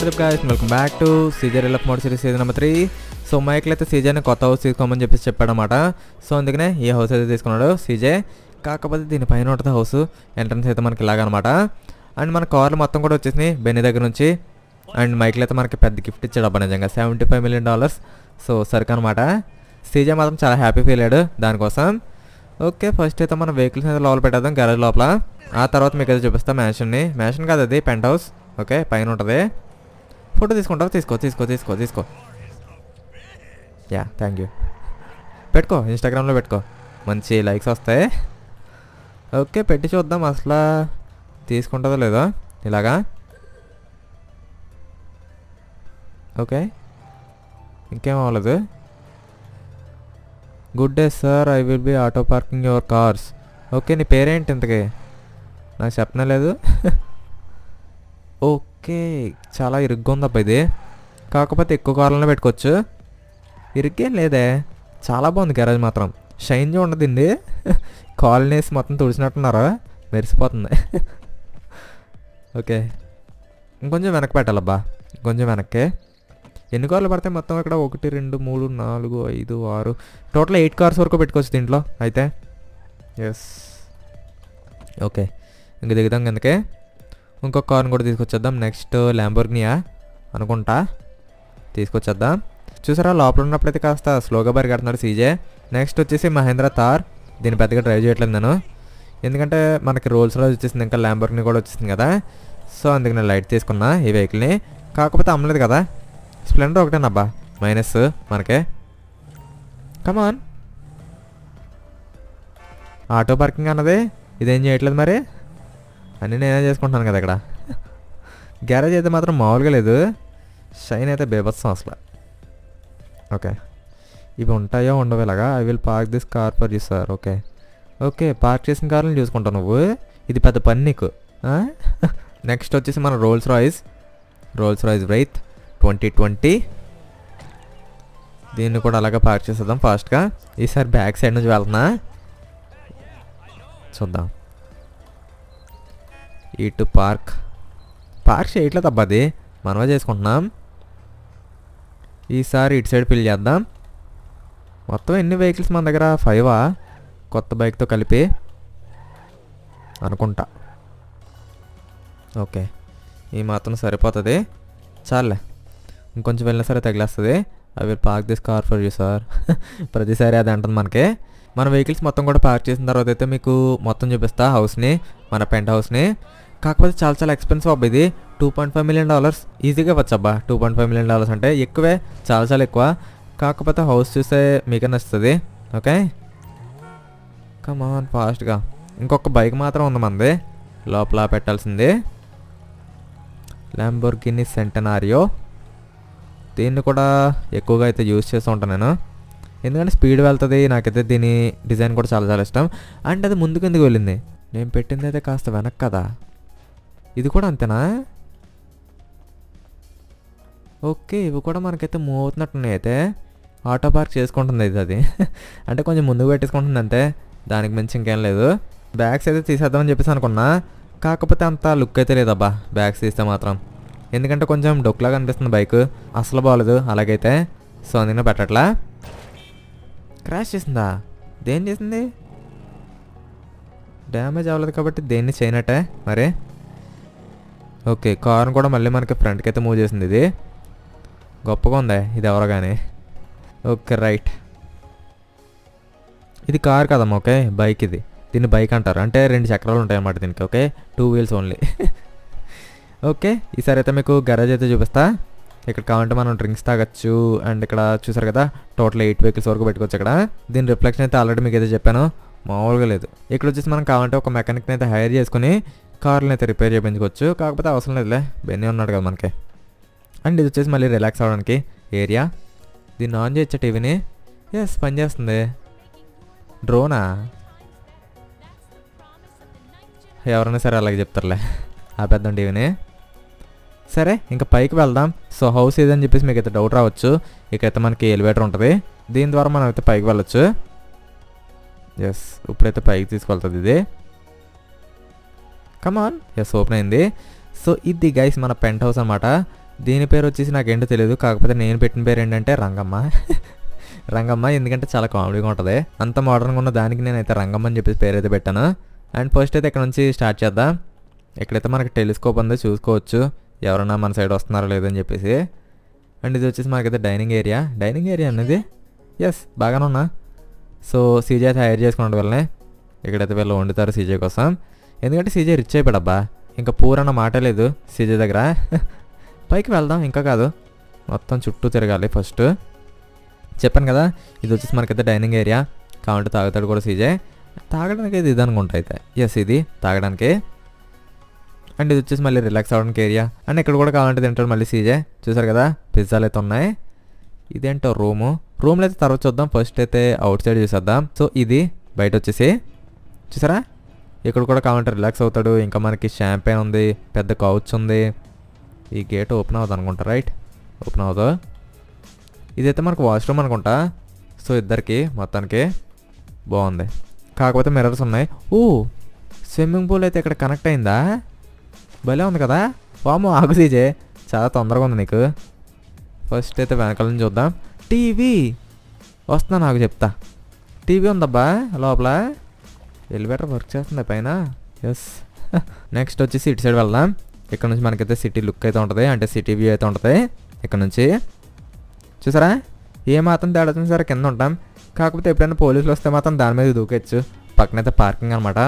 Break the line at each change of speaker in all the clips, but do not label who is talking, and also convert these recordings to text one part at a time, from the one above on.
What's up guys welcome back to Caesar L F mode series season number three so మైక్లో అయితే సీజర్ని కొత్త house తీసుకోమని చెప్పేసి చెప్పాడనమాట సో అందుకనే ఈ హౌస్ అయితే తీసుకున్నాడు సీజే కాకపోతే దీనిపైన ఉంటుంది హౌస్ ఎంట్రన్స్ అయితే మనకి ఇలాగనమాట అండ్ మన కార్లు మొత్తం కూడా వచ్చేసినాయి బెన్నీ దగ్గర నుంచి. అండ్ మైక్లో అయితే మనకి పెద్ద గిఫ్ట్ ఇచ్చాడు అబ్బా నిజంగా. Seventy five million dollars so సరికి అనమాట సీజే మాత్రం చాలా హ్యాపీ ఫీల్ అయ్యాడు దానికోసం. ఓకే ఫస్ట్ అయితే మన వెహికల్స్ అయితే లోపల పెట్టేద్దాం గ్యారేజ్ లోపల. ఆ తర్వాత మీకు అయితే చూపిస్తాం మ్యాషన్ని మ్యాషన్ కాదు అది పెంట్ హౌస్ ఓకే పైన ఉంటుంది. ఫోటో తీసుకుంటావు తీసుకో తీసుకో తీసుకో తీసుకో. యా థ్యాంక్ యూ పెట్టుకో ఇన్స్టాగ్రామ్లో పెట్టుకో. మంచి లైక్స్ వస్తాయి. ఓకే పెట్టి చూద్దాం అసలు. తీసుకుంటుందో లేదో? ఇలాగా? ఓకే. ఇంకేం అవ్వలేదు. Good day sir I will be auto parking your cars okay నీ పేరేంటి ఇంతకీ? నాకు చెప్పనలేదు ఓకే. ఓకే చాలా ఇరుగ్గా ఉందబ్బా ఇది. కాకపోతే ఎక్కువ కార్లనే పెట్టుకోవచ్చు. ఇరుగ్గేం లేదే. చాలా బాగుంది గ్యారేజ్ మాత్రం. షైన్ ఉండదండి కాలనీస్ మొత్తం తుడిచినట్టున్నారా? మెరిసిపోతుంది. ఓకే. ఇంకొంచెం వెనక్కి పెట్టాలబ్బా. ఇంకొంచెం వెనక్కి. ఎన్ని కార్లు పడతాయి మొత్తం ఇక్కడ ఒకటి రెండు మూడు నాలుగు ఐదు ఆరు టోటల్ ఎయిట్ కార్స్ వరకు పెట్టుకోవచ్చు దీంట్లో అయితే. Yes okay. ఇంక దిగుదాం కనుకే ఇంకొక కార్ని కూడా తీసుకొచ్చేద్దాం. నెక్స్ట్ ల్యాంబోర్గ్నియా అనుకుంటా తీసుకొచ్చేద్దాం. చూసారా లోపల ఉన్నప్పుడైతే కాస్త స్లోగా పరిగెడుతున్నాడు సీజే. నెక్స్ట్ వచ్చేసి మహేంద్ర తార్ దీన్ని పెద్దగా డ్రైవ్ చేయట్లేదు నేను ఎందుకంటే మనకి రోల్స్ రోజు వచ్చేసింది ఇంకా ల్యాంబోర్గ్ని కూడా వచ్చేసింది కదా. సో అందుకు నేను లైట్ తీసుకున్నా ఈ వెహికల్ని. కాకపోతే అమ్మలేదు కదా. స్ప్లెండర్ ఒకటేనబ్బా మైనస్ మనకే. కమాన్ ఆటో పార్కింగ్ అన్నది. ఇదేం చేయట్లేదు మరి? అన్నీ నేనే చేసుకుంటున్నాను కదా ఇక్కడ. గ్యారేజ్ అయితే మాత్రం మామూలుగా లేదు. షైన్ అయితే బేబత్సం అసలు. ఓకే ఇవి ఉంటాయో ఉండవు ఇలాగా? I will park this car for you sir okay okay park చేసిన కార్లను చూసుకుంటావు నువ్వు. ఇది పెద్ద పని నీకు. నెక్స్ట్ వచ్చేసి మన Rolls Royce Rolls Royce Wraith twenty twenty దీన్ని కూడా అలాగే పార్క్ చేసేద్దాం ఫాస్ట్గా ఈసారి బ్యాక్ సైడ్ నుంచి వెళ్తున్నా. చూద్దాం. ఇటు పార్క్. పార్క్ చేయట్లేదు అబ్బా అది. మనమే చేసుకుంటున్నాం. ఈసారి ఇటు సైడ్ ఫిల్ చేద్దాం. మొత్తం ఎన్ని వెహికల్స్ మన దగ్గర? ఫైవా? కొత్త బైక్తో కలిపి. అనుకుంటా. ఓకే. ఈ మాత్రం సరిపోతుంది. చాలే ఇంకొంచెం వెళ్ళినా సరే తగిలేస్తుంది. I will park this car for you sir. ప్రతిసారి అది అంటుంది మనకి. మన వెహికల్స్ మొత్తం కూడా పార్క్ చేసిన తర్వాత అయితే మీకు మొత్తం చూపిస్తా హౌస్ని మన పెంట్ హౌస్ని. కాకపోతే చాలా చాలా ఎక్స్పెన్సివ్ అబ్బా ఇది. Two point five million dollars ఈజీగా వచ్చబ్బా two point five million dollars అంటే ఎక్కువే చాలా చాలా ఎక్కువ. కాకపోతే హౌస్ చూస్తే మీకే నచ్చుతుంది. ఓకే? కమాన్ ఫాస్ట్గా ఇంకొక బైక్ మాత్రం ఉంది మనది. లోపల పెట్టాల్సింది. ల్యాంబోర్గిని సెంటనారియో దీన్ని కూడా ఎక్కువగా అయితే యూజ్ చేస్తూ ఉంటాను నేను. ఎందుకంటే స్పీడ్ వెళ్తుంది నాకైతే దీని డిజైన్ కూడా చాలా చాలా ఇష్టం. అండ్ అది ముందుకు ఎందుకు వెళ్ళింది? నేను పెట్టింది అయితే కాస్త వెనక్ కదా. ఇది కూడా అంతేనా? ఓకే ఇవి కూడా మనకైతే మూవ్ అవుతున్నట్టున్నాయి అయితే. ఆటో పార్క్ చేసుకుంటుంది ఇది అది. అంటే కొంచెం ముందుకు పెట్టేసుకుంటుంది అంతే. దానికి మించి ఇంకేం లేదు. బ్యాగ్స్ అయితే తీసేద్దామని చెప్పేసి అనుకున్నా. కాకపోతే అంత లుక్ అయితే లేదబ్బా బ్యాగ్స్ తీస్తే మాత్రం. ఎందుకంటే కొంచెం డొక్లాగా అనిపిస్తుంది బైక్ అసలు బాగలేదు అలాగైతే. సో అందుకనే పెట్టట్లా. క్రాష్ చేసిందా దేని చేసింది? డ్యామేజ్ అవ్వలేదు కాబట్టి దేన్ని చేయనట్టే? మరి? ఓకే కార్ని కూడా మళ్ళీ మనకి ఫ్రంట్కి అయితే మూవ్ చేసింది ఇది. గొప్పగా ఉందా? ఇది ఎవరగానే? కానీ ఓకే రైట్. ఇది కార్ కదమ్మా ఓకే? బైక్ ఇది. దీన్ని బైక్ అంటారు. అంటే రెండు చక్రాలు ఉంటాయి అన్నమాట దీనికి okay? Two wheels only okay ఈసారి అయితే మీకు గరాజ్ అయితే చూపిస్తా. ఇక్కడ కావాలంటే మనం డ్రింక్స్ తాగొచ్చు. అండ్ ఇక్కడ చూసారు కదా టోటల్ ఎయిట్ వెహికల్స్ వరకు పెట్టుకోవచ్చు ఇక్కడ. దీని రిఫ్లెక్షన్ అయితే ఆల్రెడీ మీకు అయితే చెప్పాను. మామూలుగా లేదు. ఇక్కడ వచ్చేసి మనం కావాలంటే ఒక మెకానిక్ని అయితే హైర్ చేసుకుని కార్లను అయితే రిపేర్ చేయించుకోవచ్చు కాకపోతే అవసరం లేదులే బెన్నీ ఉన్నాడు కదా మనకి. అండ్ ఇది వచ్చేసి మళ్ళీ రిలాక్స్ అవ్వడానికి ఏరియా దీన్ని ఆన్ చేయొచ్చా టీవీని ఎస్ పనిచేస్తుంది డ్రోనా ఎవరైనా సరే అలాగే చెప్తారులే. ఆపేద్దాం టీవీని సరే ఇంకా పైకి వెళ్దాం. సో హౌస్ ఏదని చెప్పేసి మీకు అయితే డౌట్ రావచ్చు. ఇకైతే మనకి ఎలివేటర్ ఉంటుంది. దీని ద్వారా మనం అయితే పైకి వెళ్ళొచ్చు. ఎస్ ఇప్పుడైతే పైకి తీసుకెళ్తుంది ఇది. కమాన్ ఎస్ ఓపెన్ అయింది. సో ఇది గైస్ మన పెంట్ హౌస్ అనమాట దీని పేరు వచ్చేసి నాకేంటో తెలియదు కాకపోతే నేను పెట్టిన పేరు ఏంటంటే రంగమ్మ. రంగమ్మ ఎందుకంటే చాలా కామెడీగా ఉంటుంది. అంత మోడర్న్గా ఉన్న దానికి నేనైతే రంగమ్మ అని చెప్పేసి పేరు అయితే పెట్టాను. అండ్ ఫస్ట్ అయితే ఇక్కడ నుంచి స్టార్ట్ చేద్దాం. ఎక్కడైతే మనకి టెలిస్కోప్ ఉందో చూసుకోవచ్చు. ఎవరైనా మన సైడ్ వస్తున్నారో లేదని చెప్పేసి. అండ్ ఇది వచ్చేసి మనకైతే డైనింగ్ ఏరియా. డైనింగ్ ఏరియా అనేది ఎస్ బాగానే ఉన్నా. సో సీజే అయితే హైర్ చేసుకున్నాడు వెళ్ళనే ఇక్కడైతే వీళ్ళు వండుతారు సీజే కోసం. ఎందుకంటే సీజే రిచ్ అయిపోయాడబ్బా ఇంకా పూర్ అన్న మాట లేదు సీజే దగ్గర. పైకి వెళ్దాం ఇంకా కాదు. మొత్తం చుట్టూ తిరగాలి ఫస్ట్. చెప్పాను కదా ఇది వచ్చేసి మనకైతే డైనింగ్ ఏరియా. కావాలంటే తాగుతాడు కూడా సీజే తాగడానికి ఇది ఇది అనుకుంటా అయితే. ఎస్ ఇది తాగడానికి. అండ్ ఇది వచ్చేసి మళ్ళీ రిలాక్స్ అవ్వడానికి ఏరియా అండ్ ఇక్కడ కూడా కావాలంటే తింటాడు మళ్ళీ సీజే చూసారు కదా? పిజ్జాలు అయితే ఉన్నాయి. ఇదేంటో రూము రూమ్లో అయితే తర్వాత చూద్దాం. ఫస్ట్ అయితే అవుట్ సైడ్ చూసేద్దాం. సో ఇది బయట వచ్చేసి. చూసారా? ఇక్కడ కూడా కావాలంటే రిలాక్స్ అవుతాడు. ఇంకా మనకి షాంపెయిన్ ఉంది పెద్ద కౌచ్ ఉంది. ఈ గేట్ ఓపెన్ అవుతుంది అనుకుంటా రైట్ ఓపెన్ అవుతుంది ఇదైతే మనకు వాష్రూమ్ అనుకుంటా. సో ఇద్దరికి మొత్తానికి బాగుంది. కాకపోతే మిర్రర్స్ ఉన్నాయి. ఓ స్విమ్మింగ్ పూల్ అయితే ఇక్కడ కనెక్ట్ అయిందా? భలే ఉంది కదా. వామో ఆగు సీజే చాలా తొందరగా ఉంది నీకు. ఫస్ట్ అయితే వెనకాల నుంచి చూద్దాం. టీవీ. వస్తున్నా నాకు చెప్తా. టీవీ ఉందబ్బా లోపల. ఎలివేటర్ వర్క్ చేస్తుంది పైన. ఎస్ నెక్స్ట్ వచ్చేసి ఇటు సైడ్ వెళ్దాం. ఇక్కడ నుంచి మనకైతే సిటీ లుక్ అయితే ఉంటుంది. అంటే సిటీ వ్యూ అయితే ఉంటుంది. ఇక్కడ నుంచి. చూసారా? ఏ మాత్రం తేడా సరే కింద ఉంటాం. కాకపోతే ఎప్పుడైనా పోలీసులు వస్తే మాత్రం దాని మీద దూకొచ్చు పక్కనైతే పార్కింగ్ అనమాట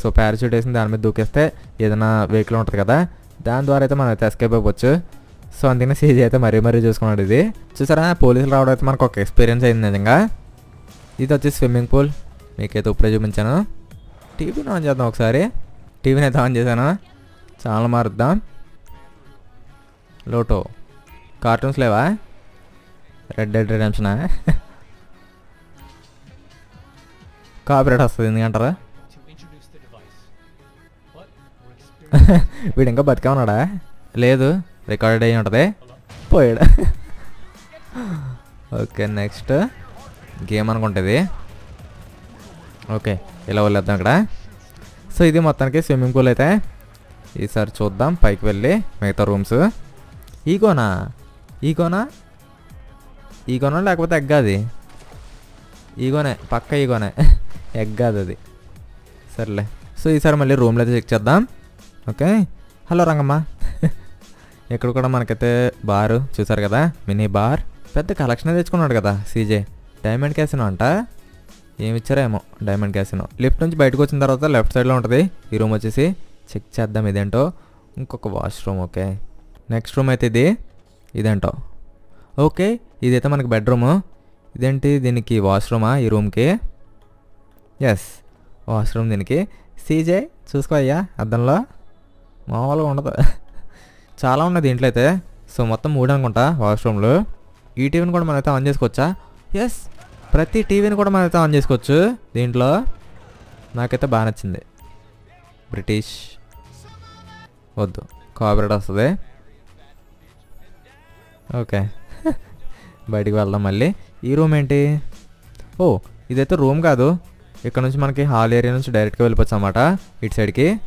సో పారాషూట్ వేసిన దాని మీద దూకేస్తే ఏదైనా వెహికల్ ఉంటుంది కదా దాని ద్వారా అయితే మనం అయితే ఎస్కేప్ అయిపోవచ్చు సో అందుకనే సీజీ అయితే మరీ మరీ చూసుకున్నాడు ఇది. చూసారా? పోలీసులు రావడం అయితే మనకు ఒక ఎక్స్పీరియన్స్ అయింది నిజంగా. ఇది వచ్చి స్విమ్మింగ్ పూల్ మీకైతే ఇప్పుడే చూపించాను. టీవీని ఆన్ చేద్దాం ఒకసారి. టీవీని అయితే ఆన్ చేశాను. ఛానల్ మారుద్దాం. లోటో. కార్టూన్స్ లేవా? రెడ్ డెడ్ రిడెంప్షనా కాపీరైట్ వస్తుంది ఎందుకంటారా? వీడు ఇంకా బతికే ఉన్నాడా లేదు రికార్డ్ అయ్యి ఉంటుంది. పోయాడు? ఓకే నెక్స్ట్ గేమ్ అనుకుంటుంది. ఓకే ఇలా వదిలేద్దాం ఇక్కడ. సో ఇది మొత్తానికి స్విమ్మింగ్ పూల్ అయితే. ఈసారి చూద్దాం పైకి వెళ్ళి మిగతా రూమ్స్. ఈగోనా ఈగోనా ఈగోనా లేకపోతే ఎగ్ అది? ఈగోనే పక్క ఈగోనే ఎగ్ కాదు అది. సర్లే. సో ఈసారి మళ్ళీ రూమ్లో అయితే చెక్ చేద్దాం. ఓకే. హలో రంగమ్మ. ఇక్కడ కూడా మనకైతే బార్ చూసారు కదా? Mini bar. పెద్ద కలెక్షన్ తెచ్చుకున్నాడు కదా సీజే. డైమండ్ క్యాసినో అంట. ఏమి ఇచ్చారేమో డైమండ్ క్యాసినో లిఫ్ట్ నుంచి బయటకు వచ్చిన తర్వాత లెఫ్ట్ సైడ్లో ఉంటుంది. ఈ రూమ్ వచ్చేసి చెక్ చేద్దాం ఇదేంటో. ఇంకొక వాష్రూమ్ ఓకే. నెక్స్ట్ రూమ్ అయితే ఇది. ఇదేంటో. ఓకే ఇదైతే మనకి బెడ్రూము ఇదేంటి? దీనికి వాష్రూమా ఈ రూమ్కి ఎస్ వాష్రూమ్ దీనికి. సీజే చూసుకో అయ్యా అద్దంలో. మామూలుగా ఉండదు. చాలా ఉన్నాయి దీంట్లో అయితే. సో మొత్తం మూడు అనుకుంటా వాష్రూమ్లు. ఈ టీవీని కూడా మనమైతే ఆన్ చేసుకోవచ్చా? ఎస్ ప్రతి టీవీని కూడా మనమైతే ఆన్ చేసుకోవచ్చు దీంట్లో. నాకైతే బాగా నచ్చింది. బ్రిటిష్. వద్దు. కాపరేట్ వస్తుంది. ఓకే. బయటికి వెళ్దాం మళ్ళీ. ఈ రూమ్ ఏంటి? ఓ ఇదైతే రూమ్ కాదు. ఇక్కడ నుంచి మనకి హాల్ ఏరియా నుంచి డైరెక్ట్గా వెళ్ళిపోవచ్చు అన్నమాట. ఇటు సైడ్కి.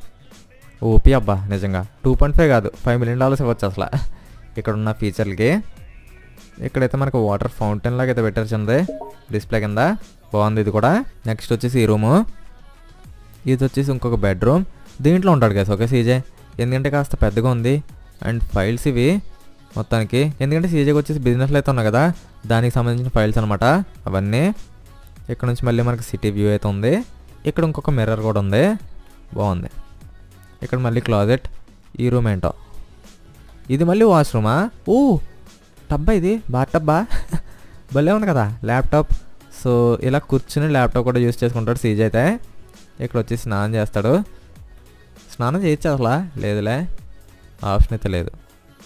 ఓపీ అబ్బా నిజంగా. టూ పాయింట్ ఫైవ్ కాదు ఫైవ్ మిలియన్ డాలర్స్ ఇవ్వచ్చు అసలు. ఇక్కడ ఉన్న ఫీచర్లకి ఇక్కడైతే మనకు వాటర్ ఫౌంటైన్ లాగా అయితే పెట్టారు డిస్ప్లే కింద. బాగుంది ఇది కూడా. నెక్స్ట్ వచ్చేసి ఈ రూము ఇది వచ్చేసి ఇంకొక బెడ్రూమ్ దీంట్లో ఉంటాడు కదా ఓకే సీజే ఎందుకంటే కాస్త పెద్దగా ఉంది. అండ్ ఫైల్స్ ఇవి మొత్తానికి. ఎందుకంటే సీజేకి వచ్చేసి బిజినెస్లో అయితే ఉన్నాయి కదా. దానికి సంబంధించిన ఫైల్స్ అనమాట అవన్నీ. ఇక్కడ నుంచి మళ్ళీ మనకి సిటీ వ్యూ అయితే ఉంది. ఇక్కడ ఇంకొక మిర్రర్ కూడా ఉంది. బాగుంది. ఇక్కడ మళ్ళీ క్లాజెట్ ఈ రూమ్ ఏంటో. ఇది మళ్ళీ వాష్రూమా ఓ టబ్బా ఇది బాత్ టబ్బా. భలే ఉంది కదా ల్యాప్టాప్ సో ఇలా కూర్చుని ల్యాప్టాప్ కూడా యూస్ చేసుకుంటాడు సీజ్ అయితే. ఇక్కడ వచ్చి స్నానం చేస్తాడు. స్నానం చేయొచ్చు అసలు? లేదులే. ఆప్షన్ అయితే లేదు.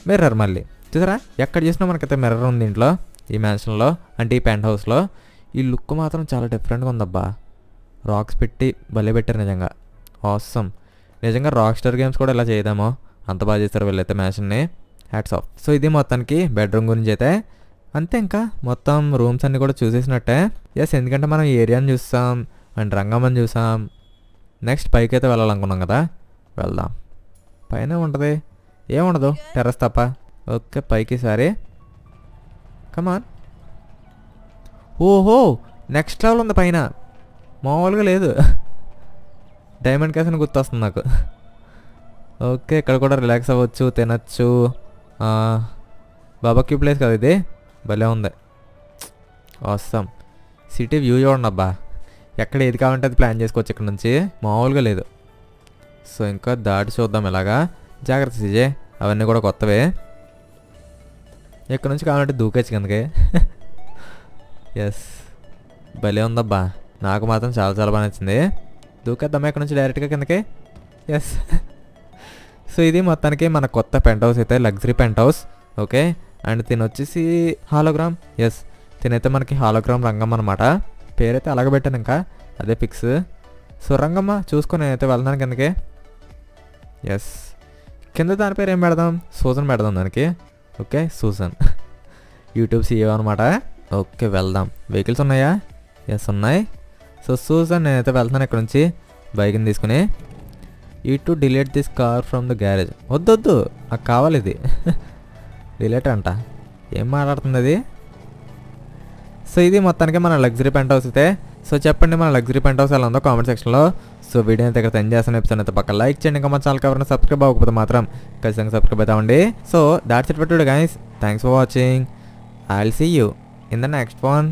మిర్రర్ మళ్ళీ. చూసారా? ఎక్కడ చూసినా మనకైతే మిర్రర్ ఉంది ఇంట్లో ఈ మ్యాన్షన్లో అంటే ఈ పెంట్ హౌస్లో ఈ లుక్ మాత్రం చాలా డిఫరెంట్గా ఉందబ్బా. రాక్స్ పెట్టి భలే పెట్టారు నిజంగా. ఆసమ్ నిజంగా రాక్ స్టార్ గేమ్స్ కూడా ఇలా చేయదామో? అంత బాగా చేస్తారు వీళ్ళైతే మ్యాచ్ని హ్యాట్స్ ఆఫ్ సో ఇది మొత్తానికి బెడ్రూమ్ గురించి అయితే. అంతే ఇంకా. మొత్తం రూమ్స్ అన్నీ కూడా చూసేసినట్టే. ఎస్ ఎందుకంటే మనం ఏరియాని చూస్తాం అండ్ రంగమ్మని చూసాం. నెక్స్ట్ పైకి అయితే వెళ్ళాలనుకున్నాం కదా. వెళ్దాం. పైన ఉంటుంది. ఏముండదు. టెర్రస్ తప్ప. ఓకే పైకి సరే కమాన్ ఓహో! నెక్స్ట్ లెవెల్ ఉంది పైన. మామూలుగా లేదు. డైమండ్ కేస్ అని గుర్తొస్తుంది నాకు. ఓకే ఇక్కడ కూడా రిలాక్స్ అవ్వచ్చు తినచ్చు. బాబాక్యూ ప్లేస్ కదా ఇది? భలే ఉంది. వస్తాం సిటీ వ్యూ చూడండి అబ్బా. ఎక్కడ ఏది కావాలంటే అది ప్లాన్ చేసుకోవచ్చు ఇక్కడ నుంచి. మామూలుగా లేదు. సో ఇంకా దాటి చూద్దాం ఇలాగా. జాగ్రత్త సిజే అవన్నీ కూడా కొత్తవే. ఇక్కడ నుంచి కావాలంటే దూకేచ్చు కిందకి. ఎస్ భలే ఉందబ్బా. నాకు మాత్రం చాలా చాలా బాగా నచ్చింది. దూకేద్దామా ఇక్కడ నుంచి డైరెక్ట్గా కిందకి? ఎస్ సో ఇది మొత్తానికి మన కొత్త పెంట్ హౌస్ అయితే luxury penthouse okay? And తిని వచ్చేసి హాలోగ్రామ్ ఎస్ తినైతే మనకి హాలోగ్రామ్ రంగమ్మ అనమాట పేరైతే అలాగ పెట్టాను ఇంకా. అదే ఫిక్స్ సో రంగమ్మ చూసుకొని నేనైతే వెళ్తున్నాను కిందకి. ఎస్ కింద దాని పేరు ఏం పెడదాం? సూజన్ పెడదాం దానికి. ఓకే? సూజన్. యూట్యూబ్ సీఏ అనమాట ఓకే వెళ్దాం. వెహికల్స్ ఉన్నాయా? ఎస్ ఉన్నాయి. సో సూజన్ నేనైతే వెళ్తున్నాను ఇక్కడ నుంచి బైక్ని తీసుకుని. E to delete this car from the garage వద్దొద్దు నాకు కావాలి ఇది. డిలీట్ అంట. ఏం మాట్లాడుతుంది అది? సో ఇది మొత్తానికి మన లగ్జరీ పెంట్ హౌస్ అయితే. సో చెప్పండి మన లగ్జరీ పెంట్ హౌస్ ఎలా ఉందో కామెంట్ సెక్షన్లో సో వీడియో అయితే ఇక్కడ సెండ్ చేస్తాను. ఎపిసోడ్ అయితే పక్క లైక్ చేయండి. ఇంకా మన ఛానల్ ఎవరైనా సబ్స్క్రైబ్ అవ్వకపోతే మాత్రం ఖచ్చితంగా సబ్స్క్రైబ్ అవుతామండి. సో దాట్స్ ఇట్ పెట్టుడు guys thanks for watching I will see you in the next one